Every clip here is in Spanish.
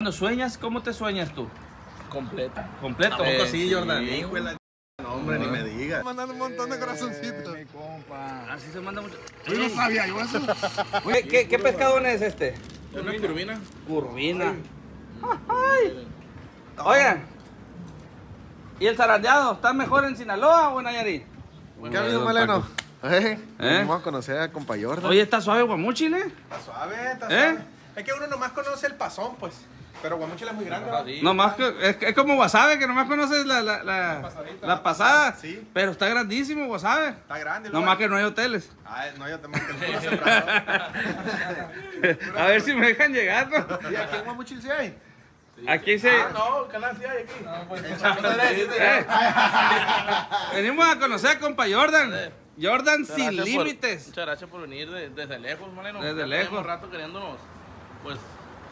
Cuando sueñas, ¿cómo te sueñas tú? Completa. ¿Completo? Sí, sí. Jordan, hijo de la no, hombre, ni me digas. Mandando un montón de corazoncitos. Así se manda mucho. Yo no sabía yo eso. ¿Qué, qué, qué pescado es este? Una curvina. Curvina. Ay. Oigan. ¿Y el zarandeado? ¿Está mejor en Sinaloa o en Nayarit? ¿Qué ha habido, Maleno? ¿Eh? ¿Eh? Vamos a conocer a compa Jordan. Oye, está suave guamuchil, ¿eh? Está suave, está ¿Eh? suave. Es que uno nomás conoce el pasón, pues. Pero Guamuchil es muy grande. ¿va? Sí. Nomás que, es, es como Wasabe, que nomás conoces la, la, la, pasadita. la pasada. Sí. Pero está grandísimo Wasabe. Está grande. ¿no? Nomás que no hay hoteles. Ay, no, puro sembrado. A ver si me dejan llegar, ¿no? ¿Y aquí en Guamuchil sí hay? Aquí se... Ah, no, canal sí hay aquí. Eh. Venimos a conocer a compa Jordan. Jordan Muchas sin límites. Muchas gracias por venir de- desde lejos, Maleno. Desde Ya lejos. tenemos rato queriéndonos, pues,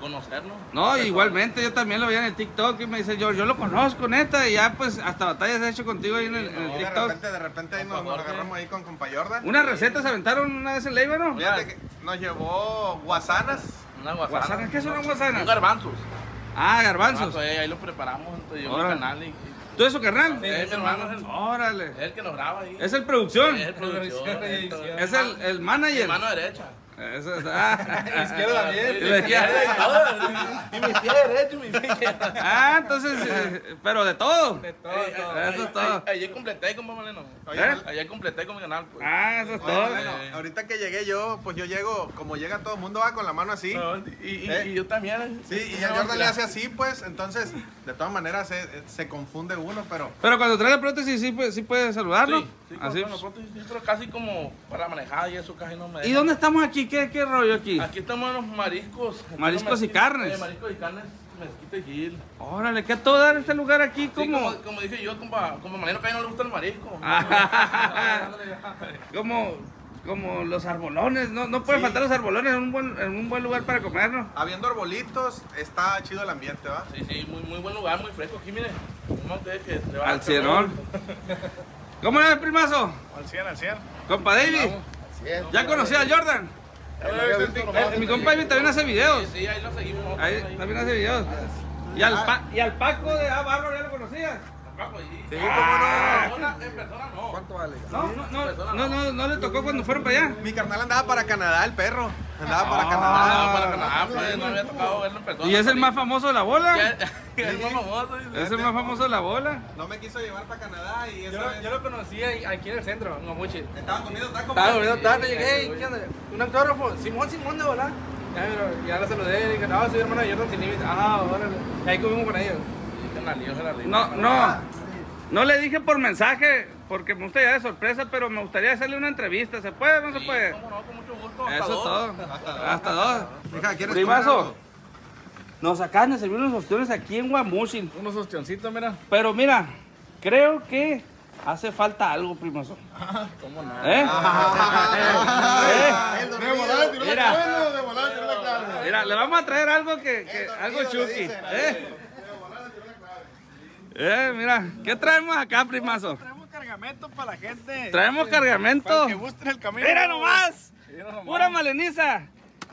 conocernos. No, igualmente, yo también lo vi en el TikTok y me dice, yo, yo lo conozco, neta, y ya pues hasta batallas he hecho contigo ahí en el, en el No, de TikTok. repente, de repente ahí nos, nos agarramos ahí con compa Jordan. Unas recetas se aventaron una vez en Leiva, ¿no? Fíjate que nos llevó guasanas. Una Guasanas, guasana. ¿qué son las Un guasanas? garbanzos. Ah, garbanzos. Ah, pues, ahí lo preparamos y mi Órale. canal. Y, y- ¿Tú eso, carnal? Sí, es mi hermano, es el- Órale. es el que nos graba ahí. Es el producción. Es el producción. Es el, el manager. mano derecha. Eso es. Ah, Izquierda también. Y la izquierda. Y mi pie derecho, mi pie. Ah, entonces, eh, pero de todo. Eso es todo. Ayer completé con Maleno. Oye, ¿Eh? Ayer completé con mi canal. Pues. Ah, eso es Oye, todo. Maleno, Eh. ahorita que llegué yo, pues yo llego, como llega todo el mundo va con la mano así. Y, y, ¿Eh? y yo también. Sí, y el Jordan le hace así, pues, entonces, de todas maneras se, se confunde uno, pero Pero cuando trae la prótesis, sí, puede- sí puede saludarlo. Sí, sí, Así. con- con la prótesis, sí, pero casi como para manejar y eso casi no me ¿Y dónde estamos aquí? ¿Qué, qué rollo aquí? Aquí estamos los mariscos. Aquí Mariscos y carnes. eh, mariscos y carnes, mezquite y gil. Órale, ¿qué a todo dar este lugar aquí? Como, como dije yo, compa, como Maleno que no le gusta el marisco. Como, como los arbolones, no, no puede Sí. faltar los arbolones en un buen, en un buen lugar para comer, ¿no? habiendo arbolitos, está chido el ambiente, ¿va? Sí, sí, muy, muy buen lugar, muy fresco aquí, mire. Que le va a Al cienón. ¿Cómo le ves, primazo? Al 100, al 100. Compa David, ¿ya conocí a Jordan? Mi compa también hace videos. Sí, sí, ahí lo seguimos. Ahí también hace videos. Y al, pa- y al Paco de Ah, Barro ya lo conocías. Sí, Ah. cómo no. En persona no. ¿Cuánto vale? No, no, no, no, no, no le tocó cuando fueron para allá. Mi carnal andaba para Canadá, el perro. Andaba para Ah. Canadá. No, para Canadá, pues no había tocado verlo en persona. Y es el más famoso de la bola. Es el más famoso. dice. Es el más famoso de la bola. No me quiso llevar para Canadá y eso Yo, yo lo conocí aquí en el centro, en Guamuchi. Estaban comiendo tacos. Estaba pues. volviendo tarde, llegué, "Ey, ¿qué onda? ¿Un autógrafo? Simón, Simón de volar. Ya, pero ya lo saludé, y dije, no, soy hermano de Jordan Sin Límite. Ah, órale. Y ahí comimos con ellos. Rifa. No, no. No le dije por mensaje, porque me gusta ya de sorpresa, pero me gustaría hacerle una entrevista. ¿Se puede o no se Sí, puede? cómo no, con mucho gusto. hasta Eso es dos. todo. Hasta dos. Hija, ¿quieres Primazo, nos acaban de servir unos ostiones aquí en Guamuchil. Unos ostioncitos, mira. Pero mira, creo que hace falta algo, primazo. ¿Cómo no? ¿Eh? ¿Eh? De volada tiró la Mira. le vamos a traer algo que, que algo chuki. ¿Eh? Eh, mira, ¿qué traemos acá, primazo? Traemos cargamento para la gente. Traemos cargamento. guste el camino. Mira nomás, Mira nomás. pura maleniza.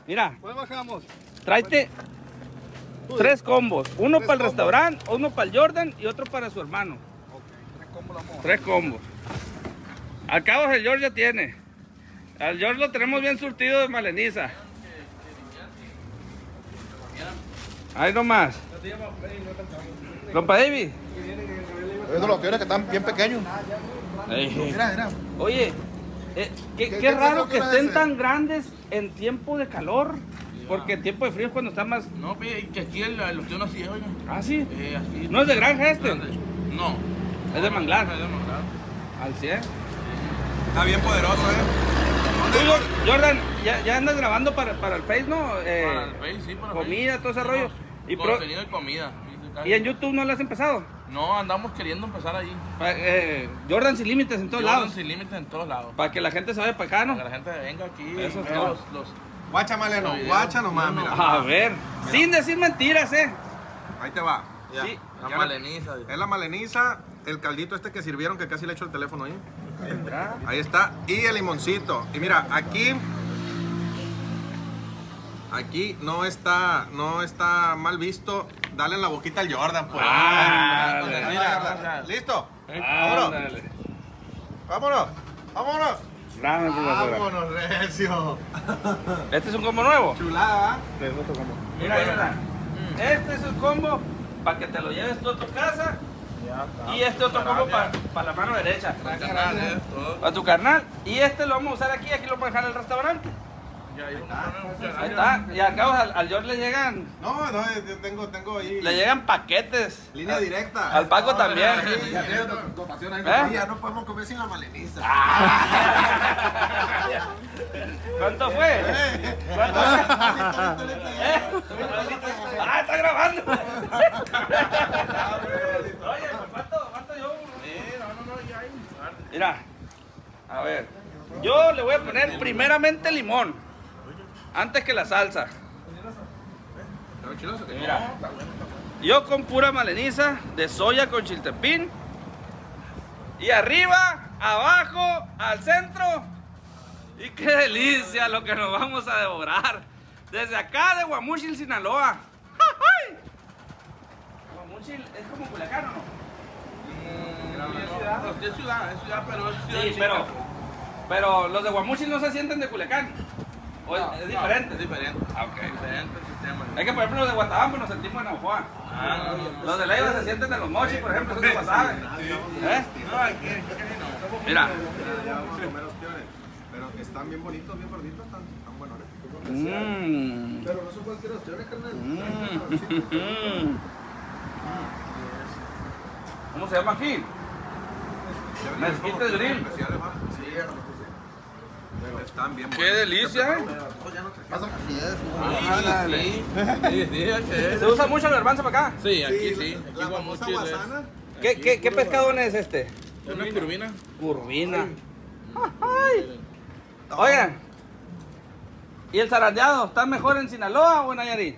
Mira, Pues bajamos. tráete tres combos. Uno para el restaurante, uno para el Jordan y otro para su hermano. Tres combos. Al cabo el George ya tiene. Al George lo tenemos bien surtido de maleniza. Ahí nomás. Compa David. Esos son los peores que están bien pequeños. Mira, mira. Oye, eh, qué, ¿Qué- qué qué raro que estén ese? tan grandes en tiempo de calor. Porque en tiempo de frío es cuando está más. No, y que aquí el, el ostión así es, oiga. Ah, sí. Eh, así. ¿No es de granja este? No. Es de manglar. Es de manglar. Al 100. Está bien poderoso, ¿eh? Jor- Jordan, ya, ya andas grabando para, para el Face, ¿no? Eh, Para el Face, sí, para el comida, Face. todo ese rollo. Y Y, pro- contenido de comida. Y en YouTube no lo has empezado. No, andamos queriendo empezar ahí. Pa- eh, Jordan sin límites en todos Jordan lados. Sin límites en todos lados. Para que la gente se vaya para acá, ¿no? Para que la gente venga aquí. Eso es todo. los, los, Guacha, Maleno, guacha nomás, No, no. mira. A ver, sin decir mentiras, ¿eh? Ahí te va. Ya. Sí. la Ya. maleniza. Es la maleniza, el caldito este que sirvieron, que casi le echo el teléfono ahí. Ahí está. Y el limoncito. Y mira, aquí. Aquí no está, no está mal visto. Dale en la boquita al Jordan, pues. Ah, dale. ¿Listo? Vámonos. Vámonos. Vámonos. Vámonos, Recio. Este es un combo nuevo. Chulada. Mira, mira. Este es el combo para que te lo lleves tú a tu casa. Y este otro combo para la mano derecha. Carnal. Para tu carnal. Y este lo vamos a usar aquí. Aquí lo vamos a dejar en el restaurante. Ya, ahí está. Y cabo al, al George le llegan. No, no, yo tengo, tengo ahí. Le llegan paquetes. Línea directa. Al Paco también. ¿Eh? Ya no podemos comer sin la maleniza. ¿Cuánto fue? ¿Cuánto fue? ¿Eh? Ah, está grabando. Oye, pues ¿cuánto, cuánto yo? Mira, a ver, yo le voy a poner primeramente limón, antes que la salsa. Mira, yo con pura maleniza de soya con chiltepín. Y arriba, abajo, al centro. Y qué delicia lo que nos vamos a devorar. Desde acá de Guamuchil, Sinaloa. Guamuchil es como Culiacán, ¿o no? No, sí es ciudad, es ciudad, pero es ciudad Sí, chica. pero, pero los de Guamuchil no se sienten de Culiacán. ¿O es, No, es no, diferente? Es diferente. Ah, ok. Diferente el sistema. Es que, por ejemplo, los de Guatabampo nos sentimos en Aguajuá. Ah. Los de Leiva se sienten de los mochis, por ejemplo, son de Guasave. ¿Eh? No, aquí, aquí no. Mira. Opciones. Pero están bien bonitos, bien gorditos, están, están buenos. Mmm. Pero no son cualquier opción, carnal. Mm. ¿Cómo se llama aquí? Mezquite Grill. Están bien ¡Qué delicia! Ah. ¿Se usa mucho el garbanzo para acá? Sí, aquí sí. Aquí guasana. ¿Qué, qué, qué pescadón es este? una curvina. Curvina. Ay. Oigan, ¿y el zarandeado está mejor en Sinaloa o en Nayarit?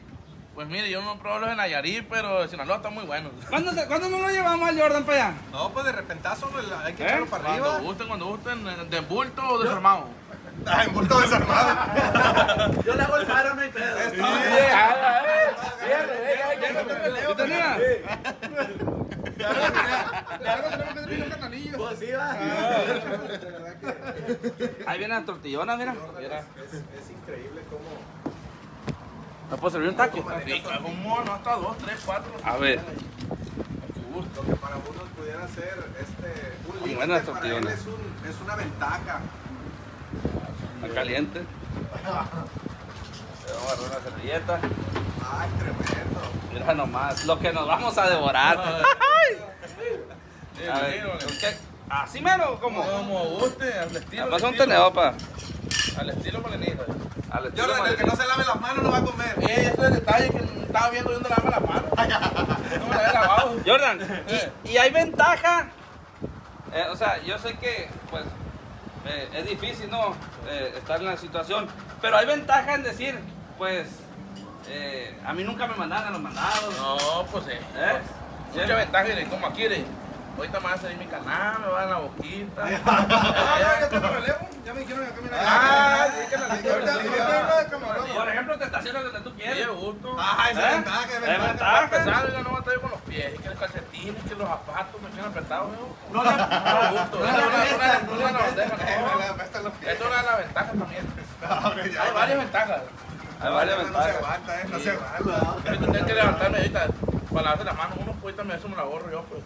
Pues mire, yo no probé los de Nayarit, pero de Sinaloa están muy buenos. ¿Cuándo, se- ¿Cuándo no lo llevamos al Jordan para allá? No, pues de repentazo pues, hay que ¿Eh? echarlo para Cuando arriba. gusten, cuando gusten, de bulto o desarmado. Ah, en bulto desarmado. Yo le hago el paro, no hay pedo. ¿Y tenía? Pues sí, va. Ahí viene la tortillona, mira. Es increíble cómo. ¿Me puedo servir un taco? Es un mono, hasta dos, tres, cuatro. A ver. Lo que para unos pudiera ser este, un límite, para él es, un, es una ventaja. Está caliente. Le vamos a agarrar una servilleta. Ay, tremendo. Mira nomás, lo que nos vamos a devorar. ¿Así mero? ¿Cómo? Como guste, al estilo. Pasa un estilo. tenedor para. Al estilo molenita. Al estilo Jordan, el que no se lave las manos no va a comer. Eh, ese es el detalle que estaba viendo yo donde lavarme las manos. No me la había lavado. Jordan, Eh. y, y hay ventaja. eh, o sea, yo sé que, pues, eh, es difícil, ¿no? Eh, estar en la situación. Pero hay ventaja en decir, pues, eh, a mí nunca me mandaron a los mandados. No, pues eh. Mucha ventaja, como aquí. Ahorita me va a salir mi canal, me va a dar la boquita. Ah, ya tengo relevo. Ya me dijeron que me Ah, sí, que la ley. Por ejemplo, te estacionas donde tú quieres. de gusto. Ah, esa ¿Eh? es ventaja, es Es ventaja. ventaja. Para empezar, oiga, no va a estar con los pies, que los calcetines, que los zapatos me quedan apretados, ¿no? No, no, no, gusto. no es no Eh, no. los pies. Eso es una de las ventajas también. Ya, Hay varias ventajas. Hay varias No se ventajas. aguanta, eh, no se aguanta. Yo tendría que levantarme ahorita para lavarse las manos. Uno, pues también eso me la borro yo, pues.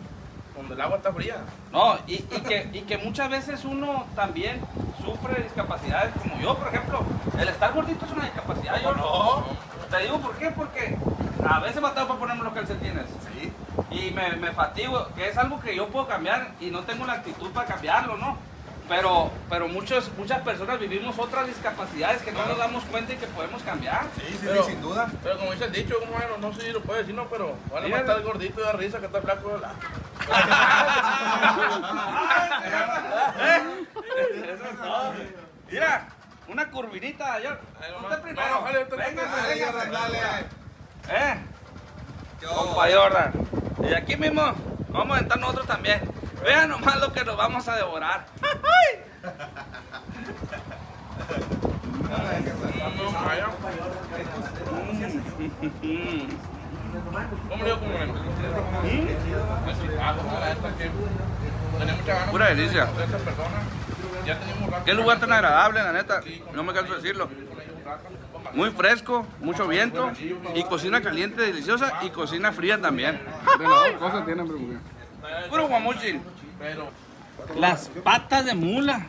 Cuando el agua está fría. No, y, y que, y que muchas veces uno también sufre de discapacidades, como yo, por ejemplo. El estar gordito es una discapacidad, yo no. Te digo por qué, porque a veces batallo para ponerme los calcetines. Sí. Y me, me fatigo, que es algo que yo puedo cambiar y no tengo la actitud para cambiarlo, ¿no? Pero, pero muchos, muchas personas vivimos otras discapacidades que no nos damos cuenta y que podemos cambiar. Sí, sí, Pero- sí, sin duda. Pero como dice el dicho, bueno, no sé si lo puede decir, no, pero Dígalo. matar el gordito de risa que está flaco de la. Eso es todo. Mira, una curvinita, nomás. Usted primero. no, Venga, venga. ¿Eh? Compa Jordan. Y aquí mismo vamos a entrar nosotros también. Vean nomás lo que nos vamos a devorar. ¡Ay! No, vaya. ¿Cómo le digo como Ah, como la esta que tenía mucha ganas. Pura delicia. Qué lugar tan agradable, la neta. No me canso de decirlo. Muy fresco, mucho viento y cocina caliente, deliciosa y cocina fría también. De las dos cosas tienen. Puro guamuchil. Pero Las patas de mula.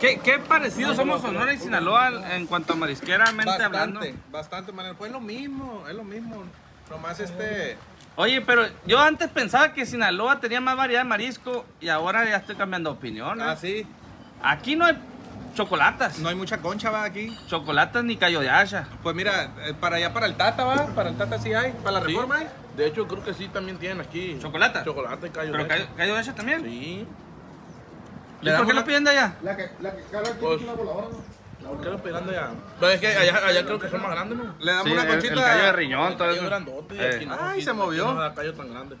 ¿Qué, qué parecidos somos Sonora y Sinaloa en cuanto a marisqueramente hablando? Bastante, bastante. Pues es lo mismo, es lo mismo. Nomás este. Oye, pero yo antes pensaba que Sinaloa tenía más variedad de marisco y ahora ya estoy cambiando de opinión. ¿eh? Ah, sí. Aquí no hay chocolatas. No hay mucha concha, va aquí. Chocolatas ni callo de hacha. Pues mira, eh, para allá, para el Tata, va. Para el Tata sí hay. Para la Sí. reforma hay. De hecho, creo que sí también tienen aquí. ¿Chocolate? Chocolate y callo. ¿Pero de callo de hacha también? Sí. ¿Y por qué lo piden de allá? La que, la que cara aquí Pues- es una voladora, ¿no? ¿Por qué lo esperando ya? Pero es que allá, allá creo que son más grandes, ¿no? Le damos Sí, una el, conchita. el callo de riñón, todo eso. grandote y Eh, aquí no. Ay, aquí se movió. aquí No da callo tan grande.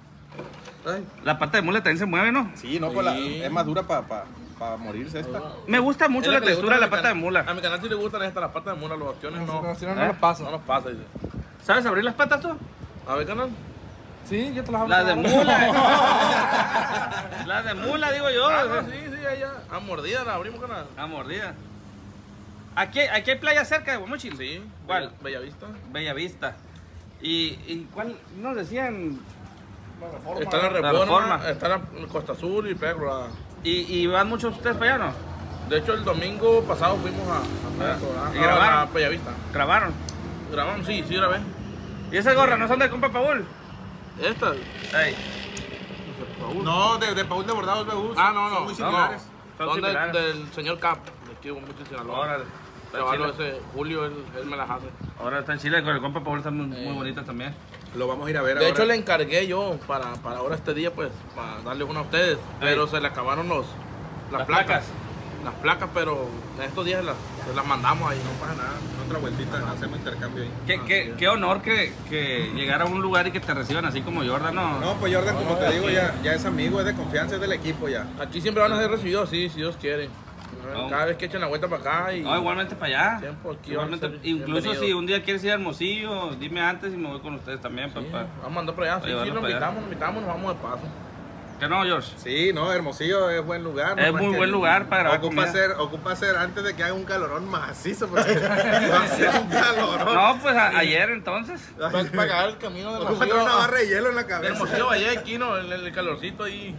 Ay. La pata de mula también se mueve, ¿no? Sí, no, pues la, Sí. es más dura para pa, pa morirse esta. Me gusta mucho Es la textura de la pata de mula. A mi canal sí le gustan estas las patas de mula, los opciones no. No, si no, no ¿Eh? los paso. No nos pasa, dice. ¿Sabes abrir las patas tú? A ver, canal. Sí, yo te las hablo. Las de mula. Las de mula, digo yo. Ah, no, sí, sí, allá. A mordida la abrimos, canal. A mordida. Aquí, aquí hay playa cerca de Guamuchil. Sí. ¿Cuál? Bella Vista. Bella Vista. ¿Y, y cuál nos decían? Está la La reforma, Reforma. está la Costa Sur y Colorada. ¿Y, y van muchos ustedes para allá, no? De hecho, el domingo pasado fuimos a, a Ah. ¿y a- grabaron? A Bella Vista. Grabaron. Grabamos, sí, sí, grabé. ¿Y esas gorras no son de compa Paul? Esta. Ey, No, de, de Paul de Bordados BU. Ah, no, no. Son muy no, similares. Son Son del, similares. del señor Cap. De aquí, mucho Sinaloa. órale. Chila. ese, Julio, él, él me las hace. Ahora está en Chile con el compa Paul están muy, muy Eh. bonitas también. Lo vamos a ir a ver De ahora. hecho, le encargué yo para, para ahora este día, pues, para darle una a ustedes. Pero se le acabaron los, las, Las placas. placas. Las placas, pero en estos días las, se las mandamos ahí. No pasa nada. Otra vueltita, hacemos intercambio ahí. Qué, qué, qué honor que, que llegar a un lugar y que te reciban así como Jordan, ¿no? No, pues Jordan, como te digo, ya, ya es amigo, es de confianza, es del equipo ya. Aquí siempre van a ser recibidos así, si Dios quiere. No. Cada vez que echen la vuelta para acá y... No, igualmente para allá. Tiempo aquí Igualmente, incluso si un día quieres ir a Hermosillo, dime antes y me voy con ustedes también, Sí, papá. vamos a andar por allá. Sí, sí, nos para invitamos, nos invitamos, nos vamos de paso. ¿Qué no, George? Sí, no, Hermosillo es buen lugar. Es muy buen lugar para grabar ocupa comida. ser, ocupa ser antes de que haga un calorón macizo, porque va a ser un calorón. No, pues a- ayer entonces. Para, cagar el camino de Ocupa tener una barra de hielo en la De cabeza. Hermosillo allá aquí, ¿no? El, el calorcito ahí.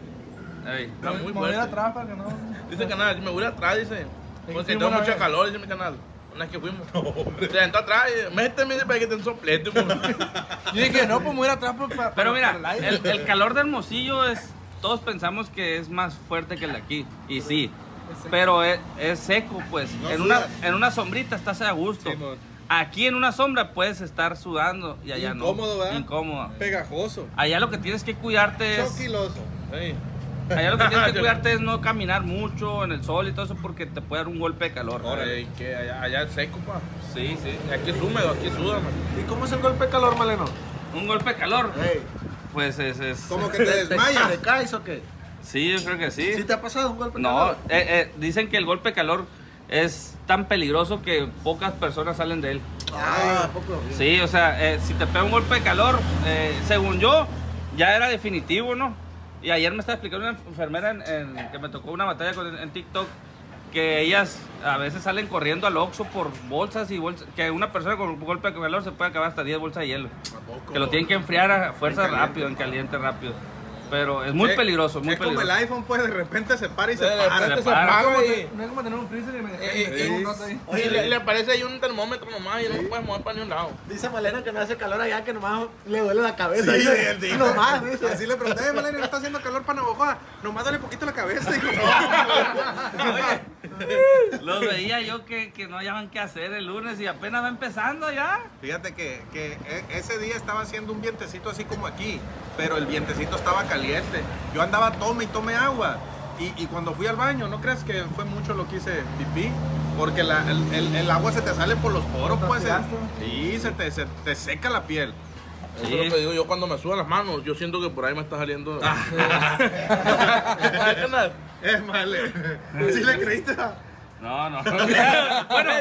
Ey. Está muy Me voy a ir fuerte. atrás para que no. Dice el canal, me voy atrás, dice. Porque fuimos tengo una mucho vez. calor, dice mi canal. Una vez que fuimos. Se sentó atrás y méteme dice, para que te un soplete. pues. Yo dije, no, pues me voy a ir atrás para, para, Pero mira, el, el calor de Hermosillo es. Todos pensamos que es más fuerte que el de aquí. Y sí. Pero es, es seco, pues. No en, una, en una sombrita estás a gusto. Sí. Aquí en una sombra puedes estar sudando y allá Incómodo, no. ¿verdad? Incómodo. Pegajoso. Allá lo que tienes que cuidarte es. Choquiloso. Sí. Allá lo que tienes que cuidarte es no caminar mucho en el sol y todo eso porque te puede dar un golpe de calor. Órale, que allá, allá es seco, pa. Sí, sí. Aquí es húmedo, aquí suda, man. ¿Y cómo es el golpe de calor, Maleno? Un golpe de calor, Ey, pues es. es Como que te desmayas. ¿Te caes o qué? Sí, yo creo que sí. ¿Sí te ha pasado un golpe de No, calor? eh, eh, dicen que el golpe de calor es tan peligroso que pocas personas salen de él. Ah, ¿a poco? Sí, o sea, eh, si te pega un golpe de calor, según yo, ya era definitivo, ¿no? Y ayer me estaba explicando una enfermera en, en- que me tocó una batalla con, en TikTok que ellas a veces salen corriendo al Oxxo por bolsas y bolsas, que una persona con un golpe de calor se puede acabar hasta 10 bolsas de hielo. Que lo tienen que enfriar a fuerza En caliente. rápido, en caliente rápido. Pero es muy Eh, peligroso, muy es como peligroso. el iPhone, pues de repente se para y se De para. repente se se para. apaga No y... es como tener un freezer y me Eh, eh, y eh, un rato ahí. Oye, le, le aparece ahí un termómetro nomás y no se puede mover para ni un lado. Dice Malena que no hace calor allá, que nomás le duele la cabeza. Sí, dice. él dijo. Nomás, dice. Así le pregunté, "Eh, Malena, ¿no está haciendo calor para Navajoa? Nomás dale poquito la cabeza. Dijo, Los veía yo que, que no hallaban qué hacer el lunes y apenas va empezando ya. Fíjate que, que e- ese día estaba haciendo un vientecito así como aquí, pero el vientecito estaba caliente. Yo andaba tome y tome agua. Y, y cuando fui al baño, ¿no crees que fue mucho lo que hice pipí? Porque la- el, el- el agua se te sale por los poros, pues. Sí, se te, se te seca la piel. Eso Sí. es lo que digo yo cuando me sudan las manos. Yo siento que por ahí me está saliendo. Es mal. ¿Sí le creíste? No, no. bueno,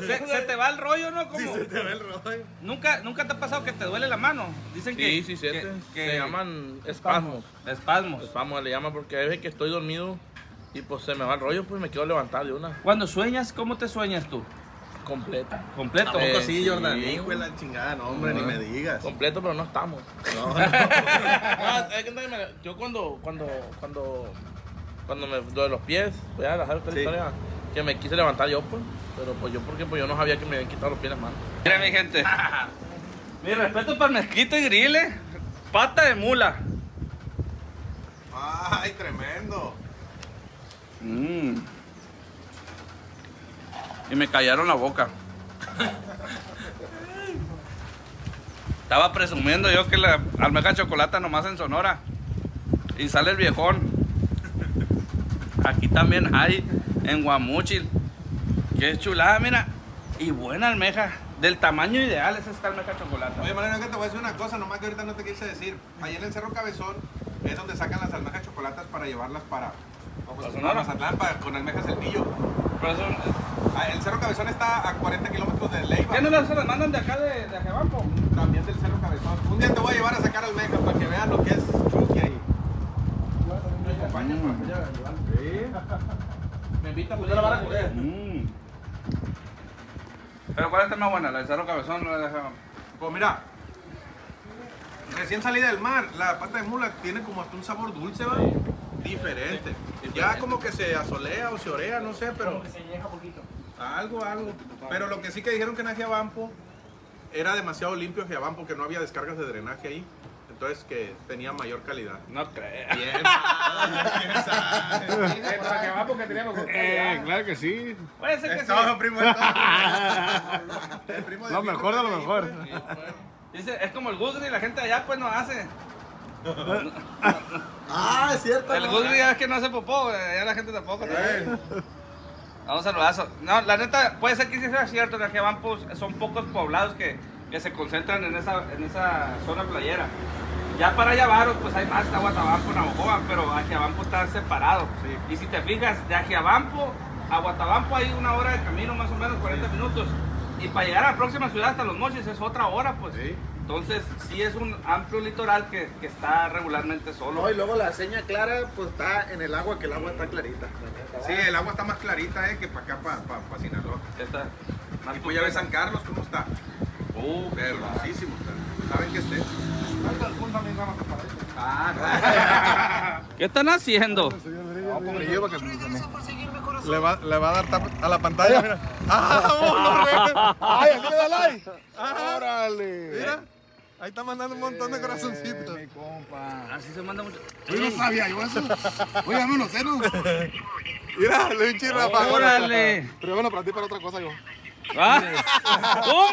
se, se te va el rollo, ¿no? Como, Se te ve el rollo. ¿Nunca, ¿Nunca te ha pasado que te duele la mano? Dicen que... Sí, sí, sí. que, que- Se llaman espasmos. espasmos. Espasmos le llaman porque hay veces que estoy dormido y pues se me va el rollo, pues me quedo levantado de una Cuando sueñas, ¿cómo te sueñas tú? Completa. ¿Completo? Tampoco Eh, sí, sí. Jordan. Hijo de la chingada, no, hombre, ni me digas. Completo, pero no estamos. No, No, yo cuando, cuando, cuando, cuando me doy los pies, voy a dejar esta Sí. historia, que me quise levantar yo, pues. Pero pues yo, porque pues yo no sabía que me habían quitado los pies las manos. Mira, mi gente. Mi respeto para el mezquito y grile. Pata de mula. Ay, tremendo. Mm. Y me callaron la boca. Estaba presumiendo yo que la almeja chocolata nomás en Sonora. Y sale el viejón. Aquí también hay en Guamuchil. Qué chulada, mira. Y buena almeja. Del tamaño ideal es esta almeja chocolata. Oye, Mariano, que te voy a decir una cosa, nomás que ahorita no te quise decir. Allá en el Cerro Cabezón es donde sacan las almejas chocolatas para llevarlas para, ¿Para para Sonora? Mazatlán, para- con almejas el pillo. Pero eso- El Cerro Cabezón está a 40 kilómetros de Leiva. ¿Qué no las se las mandan de acá de, de Ajebampo? También del Cerro Cabezón. Un día te voy a llevar a sacar almejas para que vean lo que es Chucky ahí. Me invita pues la van a coger. Mm. Pero ¿cuál está más buena? ¿La de Cerro Cabezón o la de Ajebampo? Pues mira, recién salida del mar, la pata de mula tiene como hasta un sabor dulce, ¿va? Diferente. Ya como que se asolea o se orea, no sé, pero... se llega poquito. Algo, algo. Pero lo que sí que dijeron que en Ajiabampo era demasiado limpio Ajiabampo, que no había descargas de drenaje ahí. Entonces que tenía mayor calidad. No creo. Bien. ¿Quién sabe? Para que va porque teníamos Eh, claro que sí. Puede ser que sí. primo. todo. Primo de Lo mejor de lo mejor. pues. Dice, es como el Gudri, la gente allá pues no hace. Ah, es cierto. El ¿no? Ya es que no hace popó, allá la gente tampoco. también. Vamos a saludazo. No, la neta, puede ser que sí sea cierto, en Ajiabampo son pocos poblados que, que se concentran en esa, en esa zona playera. Ya para Ayavaros, pues hay más, está Guatabampo, Navajoa, pero Ajiabampo está separado. Sí. Y si te fijas, de Ajiabampo a Guatabampo hay una hora de camino, más o menos 40 minutos. Y para llegar a la próxima ciudad hasta Los Mochis es otra hora, pues. Sí. Entonces, sí es un amplio litoral que, que está regularmente solo. No, y luego la seña clara, pues está en el agua, que el agua está clarita. Sí, el agua está más clarita eh, que para acá, para pa, pa Sinaloa. Está más Y pues ya ves San Carlos, ¿cómo está? Uh, Hermosísimo está. ¿Saben qué esté? ¿Qué están haciendo? Le va, le va a dar tap a la pantalla, mira. ¡Ah, vámonos! ¡Ay, así le da like! ¡Órale! Mira, ahí está mandando un montón de corazoncitos. Así se manda mucho. Yo no sabía yo eso. Oye, dame unos ceros. Mira, le doy un chirra para ¡Órale! Pero bueno, para ti para otra cosa yo. Ah, ¿Cómo?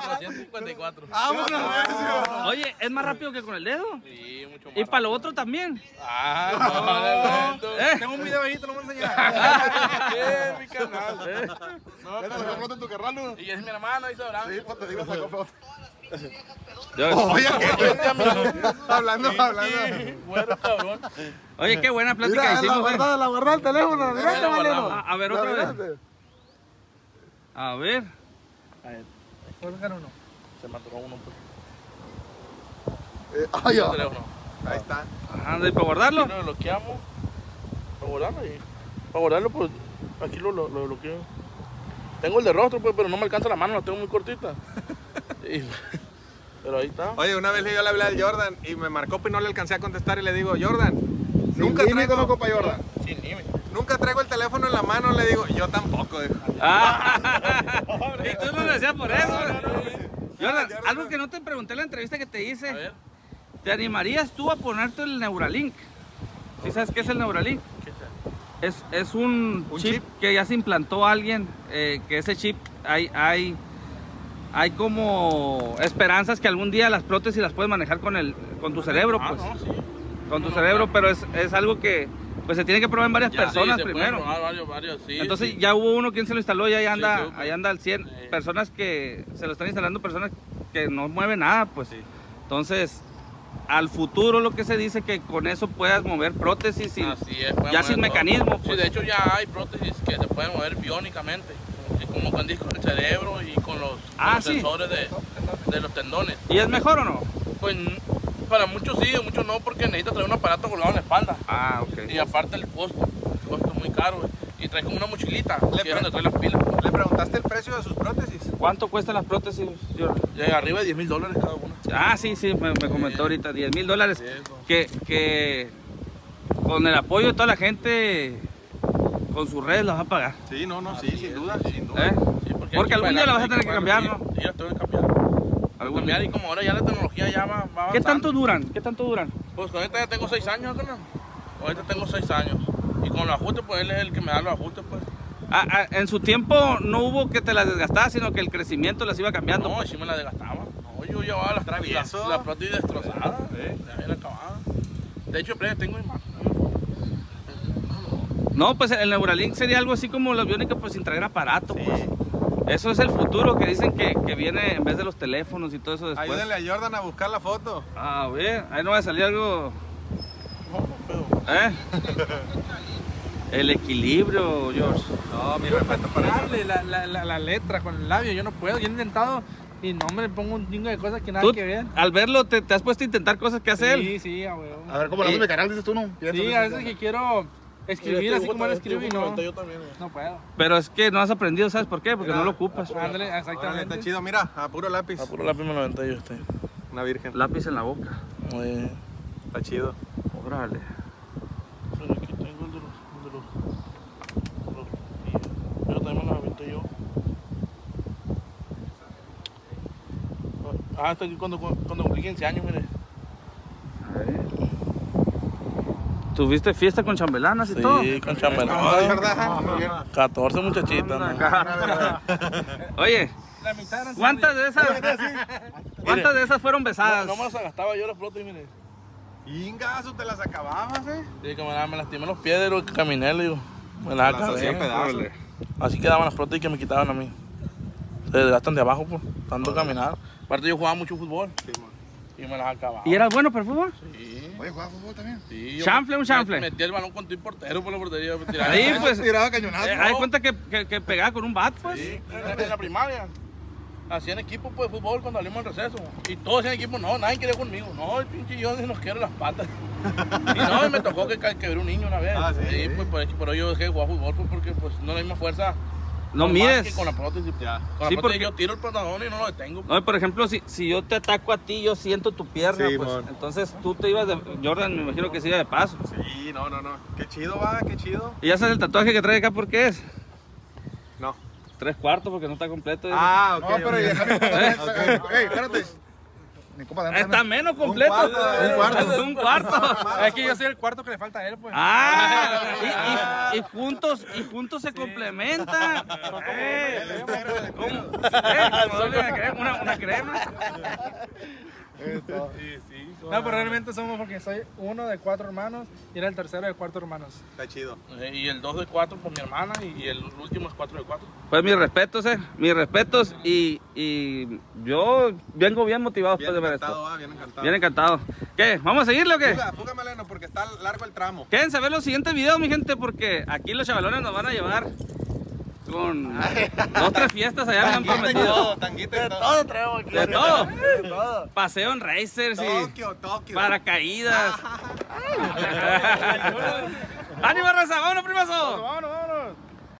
454. ¡Vámonos, necio! Oye, ¿es más rápido que con el dedo? Sí, mucho más. Y para lo otro también. Ah, no, no, no. ¿Eh? Tengo un video ahí, te lo voy a enseñar. Eh, mi canal. No, pero lo foto en tu carral, ¿no? Y es mi hermano, dice Abraham. Sí, pues te digo, sacó foto. Yo- Oye, hablando, hablando. Bueno, cabrón. Oye, qué buena plática Mira, la hicimos. eh. guardada, la guardada el teléfono. Mira, la Valero. guardamos. A, a ver, La otra vez. guardaste. A ver. Se mató uno. Pues. Eh. El teléfono. Ahí está. Anda, ¿y para guardarlo? Aquí lo bloqueamos. Para guardarlo y. Para guardarlo, pues. Aquí lo, lo, lo bloqueo. Tengo el de rostro, pues, pero no me alcanza la mano, la tengo muy cortita. Y- pero ahí está. Oye, una vez yo le hablé al Jordan y me marcó pero no le alcancé a contestar y le digo, Jordan, nunca traigo, cómo, compa Jordan. Sin límite. Nunca traigo el teléfono en la mano, le digo, yo tampoco. dijo. Ah. y tú no lo decías por eso. Jordan, algo que no te pregunté en la entrevista que te A hice. ver, ¿Te animarías tú a ponerte el Neuralink? ¿Sí sabes qué es el Neuralink? Es, es un, ¿Un chip, chip? que ya se implantó a alguien, eh, que ese chip hay, hay, hay como esperanzas que algún día las prótesis las puedes manejar con, el, con tu cerebro, Ah, pues, no, sí. con tu no, cerebro, no. pero es, es algo que pues se tiene que probar en varias Ya, personas sí, se primero. probar varios, varios, sí, Entonces sí. ya hubo uno quien se lo instaló y ahí anda, Sí, sí, ahí anda al 100. Sí. Personas que se lo están instalando, personas que no mueven nada, pues. Entonces, al futuro lo que se dice que con eso puedas mover prótesis sin, Así es. ya sin todo. mecanismo. Sí, pues. de hecho ya hay prótesis que se pueden mover biónicamente. Como con el cerebro y con los, con Ah, los sí. sensores de, de los tendones. ¿Y es mejor o no? Pues para muchos sí, muchos no, porque necesita traer un aparato colgado en la espalda. Ah, ok. Y aparte el costo, el costo es muy caro. güey. Y trae como una mochilita, Le que es donde trae las pilas. ¿Le preguntaste el precio de sus prótesis? ¿Cuánto cuestan las prótesis? Llega arriba de 10 mil dólares cada una. Ah, sí, sí, me, me comentó ahorita, 10 mil dólares. Sí. Que, que con el apoyo de toda la gente, con sus redes las va a pagar. Sí, no, no, sí, sin duda, sin duda. ¿eh? Sí, Porque hay que algún día la vas a tener que cambiar, ¿no? Sí, la tengo que cambiar. Algún día. y como ahora ya la tecnología ya va, va ¿Qué tanto duran? ¿Qué tanto duran? Pues con esta ya tengo 6 años, carnal. Con esta tengo 6 años. Y con los ajustes, pues él es el que me da los ajustes, pues. Ah, ah, en su tiempo no hubo que te las desgastabas, sino que el crecimiento las iba cambiando. No, y sí me la desgastaba. No, yo llevaba las, las, Travieso. la prótesis destrozada. Ya bien acabada. De hecho, tengo imagen. No, pues el Neuralink sería algo así como los biónicos, pues sin traer aparato. Pues. Eso es el futuro que dicen que, que viene en vez de los teléfonos y todo eso después. Ayúdenle a Jordan a buscar la foto. A ver, ahí no va a salir algo. ¿Eh? El equilibrio, George. No, mi respeto para la, la, la, la letra con el labio, yo no puedo. Yo he intentado y no me pongo un chingo de cosas que nada Tú, que ver. al verlo, te, te has puesto a intentar cosas que hace él. Sí, sí, a. A ver cómo lo hace mi canal, dices tú, ¿no? Sí, a veces que quiero escribir así como él escribe y no, Yo también. no puedo. Pero es que no has aprendido, ¿sabes por qué? Porque no lo ocupas. Ándale, Órale, exactamente. está chido, mira, a puro lápiz. A puro lápiz me lo aventé yo este. Una virgen. Lápiz en la boca. Muy bien. Está chido. Órale. Pero aquí tengo el de los. Yo también me aventé yo. Ah, está aquí cuando, cuando cumplí 15 años, mire. A ver. ¿Tuviste fiesta con chambelanas y todo? Sí, con chambelán. No, de verdad. Muy bien. 14 muchachitas, ¿no? Oye, La mitad eran ¿cuántas de esas? ¿Cuántas de esas fueron besadas? No, no me las agastaba yo las flotas, mire. Ingazo, te las acababas, eh. Sí, que me, me lastimé los pies de lo que caminé, le digo. Me las acabé. Así quedaban las prótesis que me quitaban a mí. Se desgastan de abajo por tanto caminar. Aparte yo jugaba mucho fútbol y me las acababa. ¿Y eras bueno para el fútbol? Sí, Oye, juega fútbol también. sí. yo ¿Chanfle, un chanfle? Metí el balón con tu portero por la portería. tiraba. Ahí, pues. Tiraba cañonazo. Eh, Hay cuenta que, que, que pegaba con un bat, pues. Sí, en la- primaria. Hacían equipo pues, de fútbol cuando salimos al receso. Y todos hacían equipo, no, nadie quería conmigo. No, el pinche yo nos quiero las patas. y no, y me tocó que quebré un niño una vez. Ah, sí. pues, por, eso- por eso yo dejé de jugar fútbol, pues, porque pues, no la misma fuerza. No normal mides. que Con la prótesis. Ya. Con la Sí, prótesis porque- yo tiro el pantalón y no lo detengo. No, por ejemplo, si, si yo te ataco a ti, yo siento tu pierna, Sí, pues. Entonces tú te ibas de. Jordan, me imagino que se iba de paso. Sí, no, no, no. Qué chido va, qué chido. ¿Y ya sabes el tatuaje que trae acá por qué es? No. Tres cuartos porque no está completo. Ah, ok. No, pero ok. déjame. Ey, espérate. Mi compa, dame, Está menos completo. cuarto, un cuarto. Un cuarto. Es que yo soy el cuarto que le falta a él, pues. Ah, y, y- y juntos, y juntos se complementan. Eh, ¿cómo? Una crema, una crema. No, pero realmente somos porque soy uno de cuatro hermanos y era el tercero de cuatro hermanos. Está chido. Eh, Y el 2 de 4 por mi hermana y el último es 4 de 4. Pues mis respetos, eh. Mis respetos y, y yo vengo bien motivado Bien después de ver encantado, esto. va, bien encantado. Bien encantado. ¿Qué? ¿Vamos a seguirle o qué? Fuga, fuga, Maleno, porque está largo el tramo. Quédense a ver los siguientes videos, mi gente, porque aquí los chavalones nos van a llevar con dos, tres fiestas allá me han prometido. tanguita y todo. traemos aquí. De todo. Paseo en racers y Tokio, Tokio. paracaídas. ¡Ánimo, raza! ¡Vámonos, primazo! Vámonos.